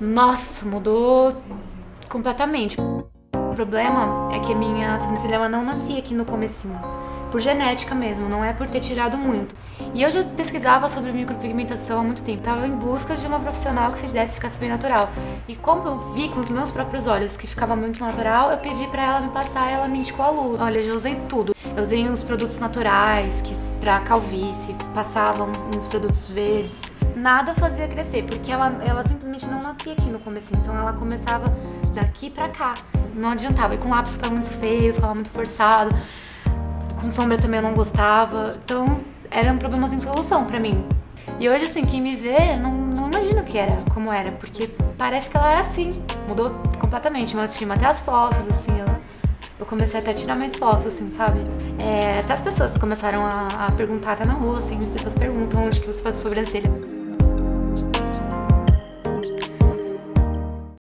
Nossa, mudou completamente. O problema é que a minha sobrancelha não nascia aqui no comecinho. Por genética mesmo, não é por ter tirado muito. E eu já pesquisava sobre micropigmentação há muito tempo. Tava em busca de uma profissional que fizesse ficasse bem natural. E como eu vi com os meus próprios olhos que ficava muito natural, eu pedi para ela me passar e ela me indicou a luz. Olha, eu já usei tudo. Eu usei uns produtos naturais que para calvície, passavam uns produtos verdes nada fazia crescer, porque ela, ela simplesmente não nascia aqui no começo, então ela começava daqui pra cá. Não adiantava. E com lápis ficava muito feio, ficava muito forçado. Com sombra também eu não gostava. Então era um problema sem solução pra mim. E hoje, assim, quem me vê não, não imagina o que era, como era, porque parece que ela é assim. Mudou completamente meu autoestima. Até as fotos, assim, eu, eu comecei até a tirar mais fotos, assim, sabe? É, até as pessoas começaram a, a perguntar até na rua, assim, as pessoas perguntam onde que você faz sobrancelha.